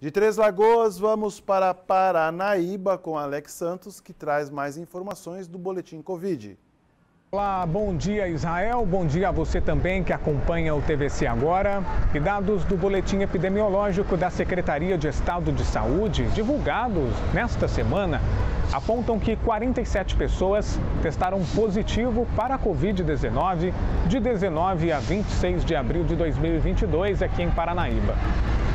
De Três Lagoas, vamos para Paranaíba com Alex Santos, que traz mais informações do Boletim Covid. Olá, bom dia Israel, bom dia a você também que acompanha o TVC agora. E dados do boletim epidemiológico da Secretaria de Estado de Saúde, divulgados nesta semana, apontam que 47 pessoas testaram positivo para a Covid-19 de 19 a 26 de abril de 2022 aqui em Paranaíba.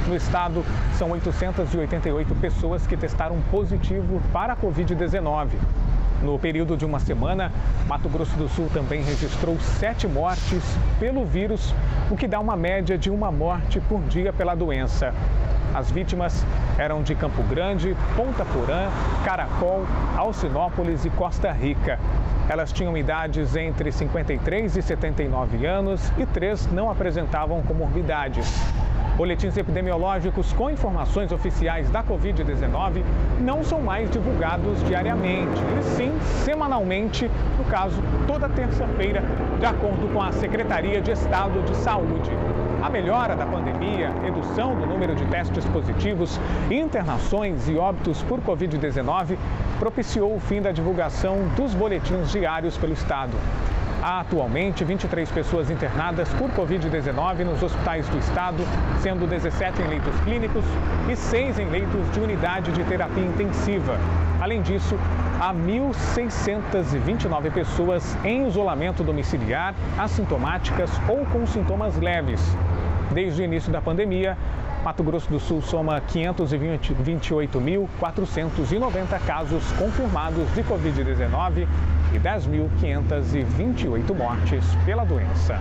No estado, são 888 pessoas que testaram positivo para a Covid-19. No período de uma semana, Mato Grosso do Sul também registrou sete mortes pelo vírus, o que dá uma média de uma morte por dia pela doença. As vítimas eram de Campo Grande, Ponta Porã, Caracol, Alcinópolis e Costa Rica. Elas tinham idades entre 53 e 79 anos e três não apresentavam comorbidades. Boletins epidemiológicos com informações oficiais da Covid-19 não são mais divulgados diariamente, e sim semanalmente, no caso, toda terça-feira, de acordo com a Secretaria de Estado de Saúde. A melhora da pandemia, redução do número de testes positivos, internações e óbitos por Covid-19 propiciou o fim da divulgação dos boletins diários pelo Estado. Há atualmente 23 pessoas internadas por Covid-19 nos hospitais do estado, sendo 17 em leitos clínicos e 6 em leitos de unidade de terapia intensiva. Além disso, há 1.629 pessoas em isolamento domiciliar, assintomáticas ou com sintomas leves. Desde o início da pandemia, Mato Grosso do Sul soma 528.490 casos confirmados de Covid-19 e 10.528 mortes pela doença.